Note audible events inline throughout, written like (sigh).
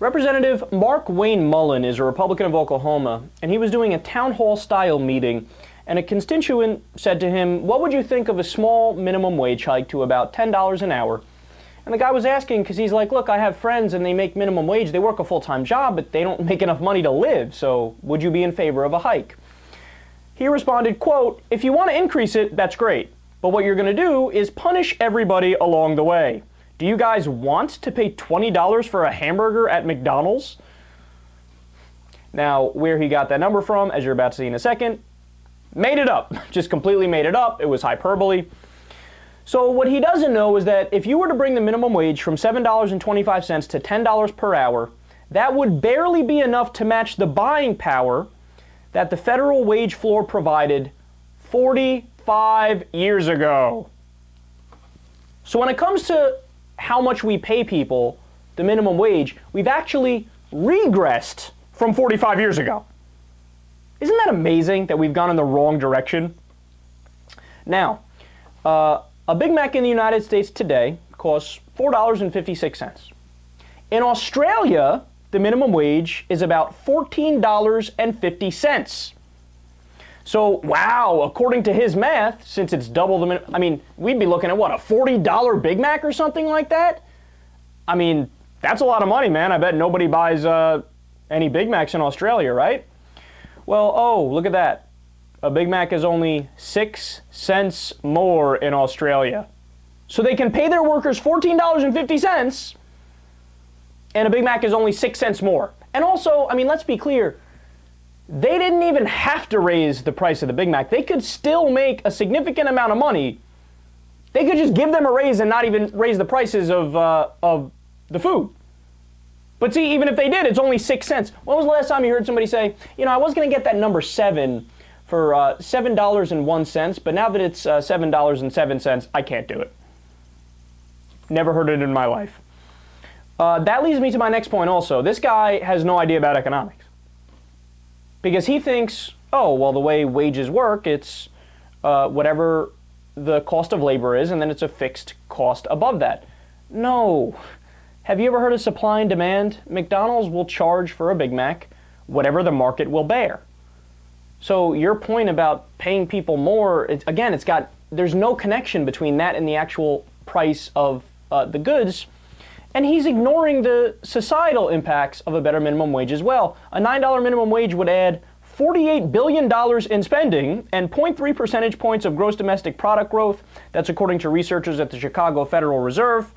Representative Markwayne Mullin is a Republican of Oklahoma, and he was doing a town hall style meeting, and a constituent said to him, What would you think of a small minimum wage hike to about $10 an hour? And the guy was asking because he's like, Look, I have friends and they make minimum wage. They work a full time job, but they don't (laughs) make enough money to live, so would you be in favor of a hike? He responded, quote, If you want to increase it, that's great. But what you're going to do is punish everybody along the way. Do you guys want to pay $20 for a hamburger at McDonald's? Now, where he got that number from, as you're about to see in a second, made it up. (laughs) Just completely made it up. It was hyperbole. So, what he doesn't know is that if you were to bring the minimum wage from $7.25 to $10 per hour, that would barely be enough to match the buying power that the federal wage floor provided 45 years ago. So, when it comes to how much we pay people, the minimum wage, we've actually regressed from 45 years ago. Isn't that amazing that we've gone in the wrong direction? Now, uh, a Big Mac in the United States today costs $4.56. In Australia, the minimum wage is about $14.50. So, wow, according to his math, since it's double the minimum, I mean, we'd be looking at what, a $40 Big Mac or something like that? I mean, that's a lot of money, man. I bet nobody buys uh, any Big Macs in Australia, right? Well, oh, look at that. A Big Mac is only six cents more in Australia. So they can pay their workers $14.50, and a Big Mac is only six cents more. And also, I mean, let's be clear they didn't even have to raise the price of the Big Mac. They could still make a significant amount of money. They could just give them a raise and not even raise the prices of, uh, of the food. But see, even if they did, it's only six cents. When was the last time you heard somebody say, you know, I was going to get that number seven for uh, $7.01, but now that it's uh, $7.07, I can't do it. Never heard it in my life. Uh, that leads me to my next point also. This guy has no idea about economics because he thinks, oh, well, the way wages work, it's uh, whatever the cost of labor is, and then it's a fixed cost above that. No. Have you ever heard of supply and demand? McDonald's will charge for a Big Mac whatever the market will bear. So your point about paying people more, it's, again, it's got there's no connection between that and the actual price of uh, the goods. And he's ignoring the societal impacts of a better minimum wage as well. A $9 minimum wage would add $48 billion in spending and 0.3 percentage points of gross domestic product growth. That's according to researchers at the Chicago Federal Reserve.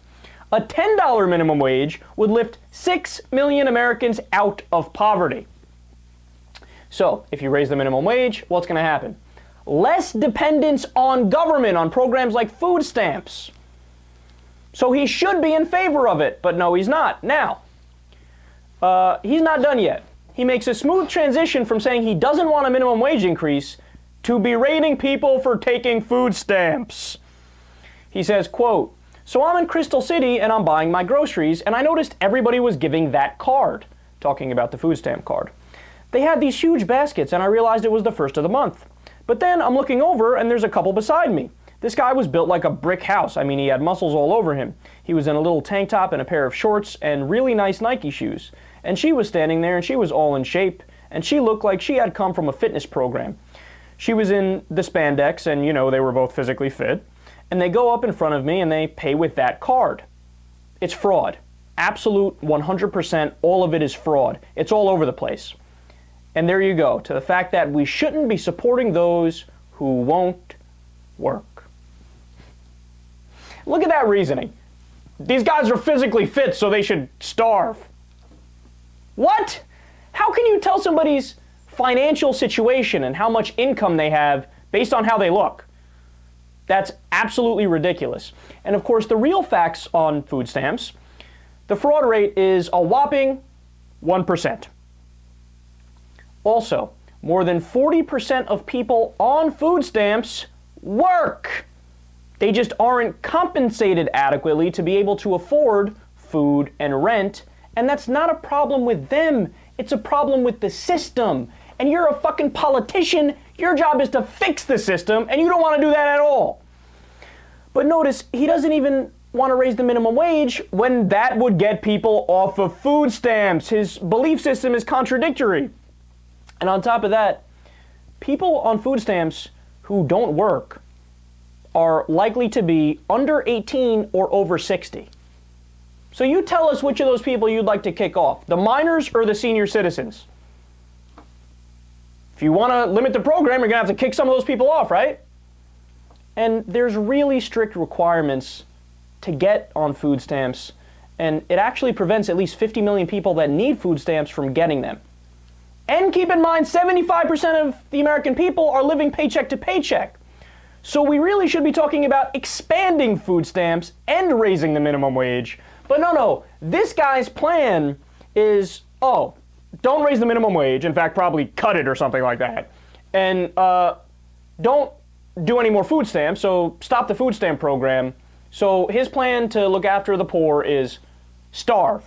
A $10 minimum wage would lift 6 million Americans out of poverty. So, if you raise the minimum wage, what's going to happen? Less dependence on government, on programs like food stamps. So he should be in favor of it, but no, he's not. Now, uh, he's not done yet. He makes a smooth transition from saying he doesn't want a minimum wage increase to berating people for taking food stamps. He says, quote, So I'm in Crystal City and I'm buying my groceries, and I noticed everybody was giving that card, talking about the food stamp card. They had these huge baskets, and I realized it was the first of the month. But then I'm looking over, and there's a couple beside me. This guy was built like a brick house. I mean, he had muscles all over him. He was in a little tank top and a pair of shorts and really nice Nike shoes. And she was standing there and she was all in shape and she looked like she had come from a fitness program. She was in the spandex and, you know, they were both physically fit. And they go up in front of me and they pay with that card. It's fraud. Absolute 100%, all of it is fraud. It's all over the place. And there you go, to the fact that we shouldn't be supporting those who won't work. Look at that reasoning. These guys are physically fit, so they should starve. What? How can you tell somebody's financial situation and how much income they have based on how they look? That's absolutely ridiculous. And of course, the real facts on food stamps the fraud rate is a whopping 1%. Also, more than 40% of people on food stamps work. They just aren't compensated adequately to be able to afford food and rent. And that's not a problem with them, it's a problem with the system. And you're a fucking politician. Your job is to fix the system, and you don't want to do that at all. But notice, he doesn't even want to raise the minimum wage when that would get people off of food stamps. His belief system is contradictory. And on top of that, people on food stamps who don't work are likely to be under 18 or over 60. So you tell us which of those people you'd like to kick off the minors or the senior citizens. If you want to limit the program, you're going to have to kick some of those people off, right? And there's really strict requirements to get on food stamps, and it actually prevents at least 50 million people that need food stamps from getting them. And keep in mind, 75% of the American people are living paycheck to paycheck. So we really should be talking about expanding food stamps and raising the minimum wage. But no, no, this guy's plan is oh, don't raise the minimum wage. In fact, probably cut it or something like that. And uh, don't do any more food stamps, so stop the food stamp program. So his plan to look after the poor is starve.